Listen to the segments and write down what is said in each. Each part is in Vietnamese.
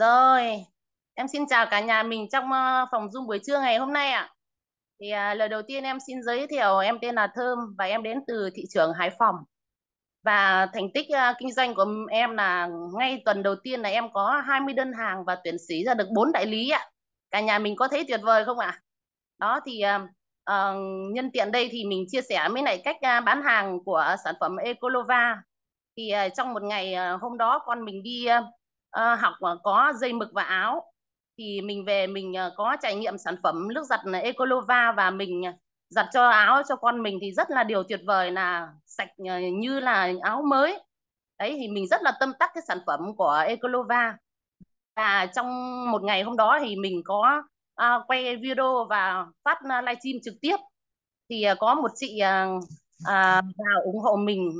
Rồi, em xin chào cả nhà mình trong ờ, phòng Zoom buổi trưa ngày hôm nay ạ. Thì à, lời đầu tiên em xin giới thiệu em tên là Thơm và em đến từ thị trường Hải Phòng. Và thành tích à, kinh doanh của em là ngay tuần đầu tiên là em có 20 đơn hàng và tuyển sĩ ra được 4 đại lý ạ. Cả nhà mình có thấy tuyệt vời không ạ? Đó thì à, à, nhân tiện đây thì mình chia sẻ với lại cách à, bán hàng của sản phẩm Ecolova. Thì à, trong một ngày à, hôm đó con mình đi à, Ờ, học ờ, có dây mực và áo. Thì mình về mình ờ, có trải nghiệm sản phẩm nước giặt Ecolova và mình giặt cho áo cho con mình thì rất là điều tuyệt vời là sạch như là áo mới. Đấy thì mình rất là tâm đắc cái sản phẩm của Ecolova. Và trong một ngày hôm đó thì mình có uh, quay video và phát livestream trực tiếp. Thì uh, có một chị uh, vào ủng hộ mình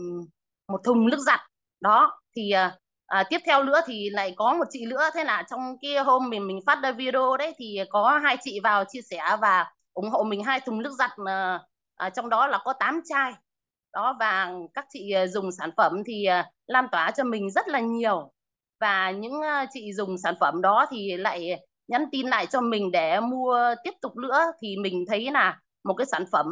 một thùng nước giặt. Đó thì uh, à, tiếp theo nữa thì lại có một chị nữa. Thế là trong kia hôm mình mình phát ra video đấy thì có hai chị vào chia sẻ và ủng hộ mình hai thùng nước giặt à, à, trong đó là có 8 chai. Đó và các chị à, dùng sản phẩm thì à, lan tỏa cho mình rất là nhiều. Và những à, chị dùng sản phẩm đó thì lại nhắn tin lại cho mình để mua tiếp tục nữa. Thì mình thấy là một cái sản phẩm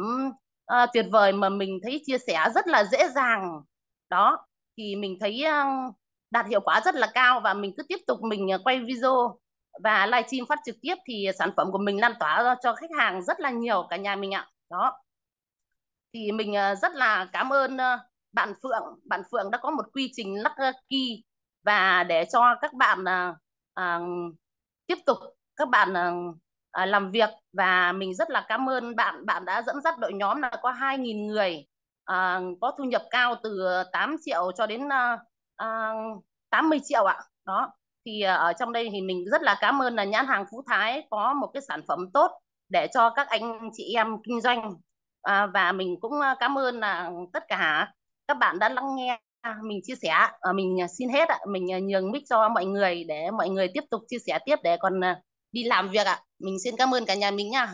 à, tuyệt vời mà mình thấy chia sẻ rất là dễ dàng. Đó thì mình thấy uh, đạt hiệu quả rất là cao và mình cứ tiếp tục mình à, quay video và livestream phát trực tiếp thì sản phẩm của mình lan tỏa cho khách hàng rất là nhiều cả nhà mình ạ. Đó. Thì mình à, rất là cảm ơn à, bạn Phượng. Bạn Phượng đã có một quy trình lucky và để cho các bạn à, tiếp tục các bạn à, làm việc và mình rất là cảm ơn bạn. Bạn đã dẫn dắt đội nhóm là có 2.000 người à, có thu nhập cao từ 8 triệu cho đến à, À, 80 triệu ạ. Đó thì à, ở trong đây thì mình rất là cảm ơn là nhãn hàng Phú Thái có một cái sản phẩm tốt để cho các anh chị em kinh doanh. À, và mình cũng à, cảm ơn là tất cả các bạn đã lắng nghe mình chia sẻ. À, mình xin hết ạ. Mình nhường mic cho mọi người để mọi người tiếp tục chia sẻ tiếp để còn đi làm việc ạ. Mình xin cảm ơn cả nhà mình nha.